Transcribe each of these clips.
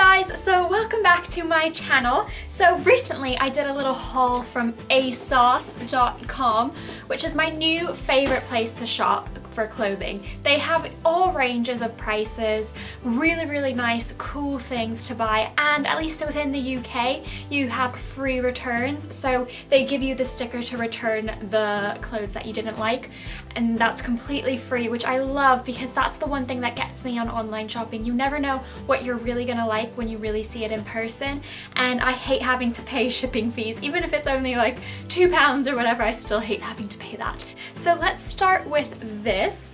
guys, so welcome back to my channel. So recently I did a little haul from ASOS.com, which is my new favorite place to shop for clothing. They have all ranges of prices, really, really nice, cool things to buy, and at least within the UK, you have free returns. So they give you the sticker to return the clothes that you didn't like, and that's completely free, which I love because that's the one thing that gets me on online shopping. You never know what you're really gonna like when you really see it in person, and I hate having to pay shipping fees, even if it's only like two pounds or whatever, I still hate having to pay that. So let's start with this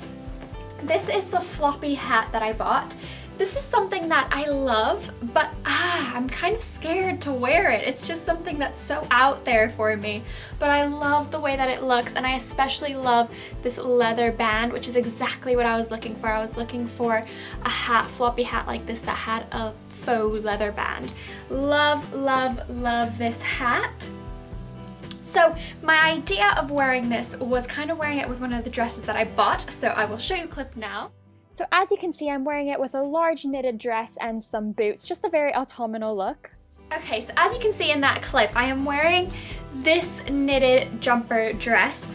this. Is the floppy hat that I bought. This is something that I love, but ah, I'm kind of scared to wear it. It's just something that's so out there for me. But I love the way that it looks, and I especially love this leather band, which is exactly what I was looking for. I was looking for a hat, floppy hat like this that had a faux leather band. Love, love, love this hat. So my idea of wearing this was kind of wearing it with one of the dresses that I bought, so I will show you a clip now. So as you can see, I'm wearing it with a large knitted dress and some boots, just a very autumnal look. Okay, so as you can see in that clip, I am wearing this knitted jumper dress,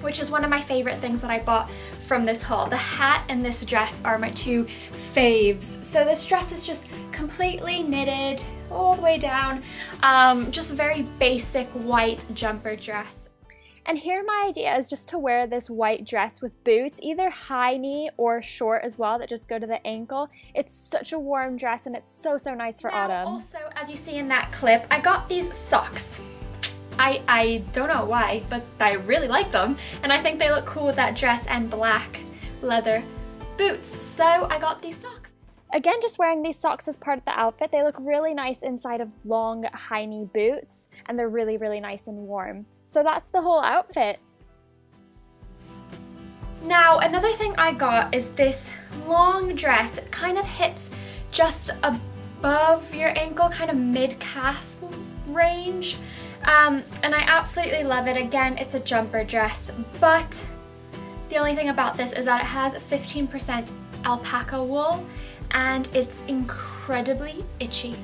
which is one of my favorite things that I bought from this haul. The hat and this dress are my two faves. So this dress is just completely knitted all the way down. Um, just a very basic white jumper dress. And here my idea is just to wear this white dress with boots, either high knee or short as well that just go to the ankle. It's such a warm dress and it's so, so nice for now, autumn. Also, as you see in that clip, I got these socks. I, I don't know why, but I really like them. And I think they look cool with that dress and black leather boots. So I got these socks. Again, just wearing these socks as part of the outfit. They look really nice inside of long high knee boots and they're really, really nice and warm. So that's the whole outfit. Now, another thing I got is this long dress. It kind of hits just above your ankle, kind of mid-calf range. Um, and I absolutely love it. Again, it's a jumper dress, but the only thing about this is that it has 15% alpaca wool and it's incredibly itchy.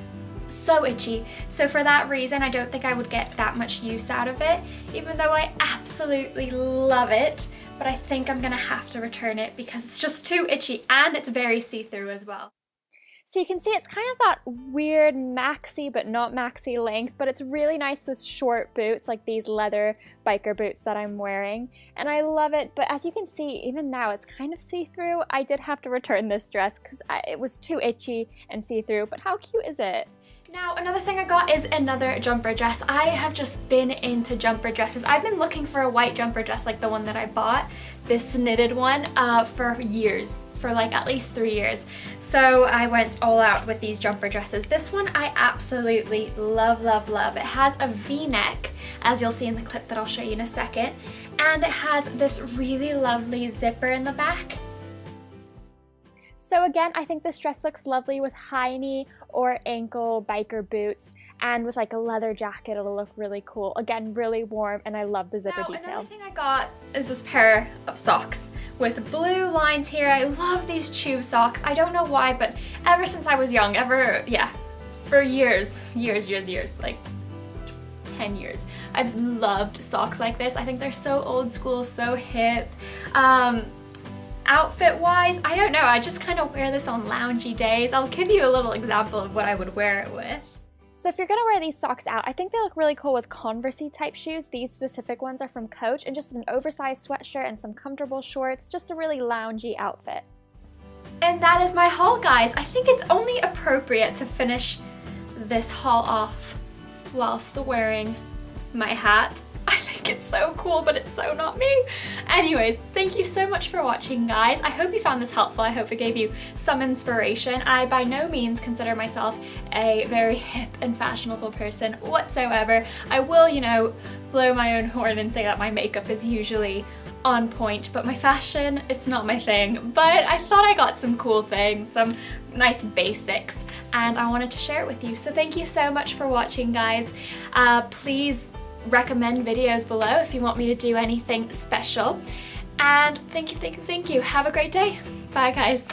So itchy. So for that reason, I don't think I would get that much use out of it, even though I absolutely love it. But I think I'm gonna have to return it because it's just too itchy and it's very see-through as well. So you can see it's kind of that weird maxi but not maxi length, but it's really nice with short boots like these leather biker boots that I'm wearing. And I love it, but as you can see, even now it's kind of see-through. I did have to return this dress because it was too itchy and see-through, but how cute is it? Now, another thing I got is another jumper dress. I have just been into jumper dresses. I've been looking for a white jumper dress like the one that I bought, this knitted one, uh, for years for like at least three years. So I went all out with these jumper dresses. This one I absolutely love, love, love. It has a v-neck, as you'll see in the clip that I'll show you in a second. And it has this really lovely zipper in the back. So again, I think this dress looks lovely with high knee or ankle biker boots and with like a leather jacket, it'll look really cool. Again, really warm and I love the zipper now, detail. Another thing I got is this pair of socks with blue lines here. I love these tube socks. I don't know why, but ever since I was young, ever, yeah, for years, years, years, years, like 10 years. I've loved socks like this. I think they're so old school, so hip. Um, outfit wise, I don't know, I just kind of wear this on loungy days. I'll give you a little example of what I would wear it with. So if you're gonna wear these socks out, I think they look really cool with Conversey type shoes. These specific ones are from Coach and just an oversized sweatshirt and some comfortable shorts, just a really loungy outfit. And that is my haul, guys. I think it's only appropriate to finish this haul off whilst wearing my hat think it's so cool, but it's so not me. Anyways, thank you so much for watching, guys. I hope you found this helpful. I hope it gave you some inspiration. I by no means consider myself a very hip and fashionable person whatsoever. I will, you know, blow my own horn and say that my makeup is usually on point, but my fashion, it's not my thing. But I thought I got some cool things, some nice basics, and I wanted to share it with you. So thank you so much for watching, guys. Uh, please recommend videos below if you want me to do anything special. And thank you, thank you, thank you. Have a great day. Bye guys.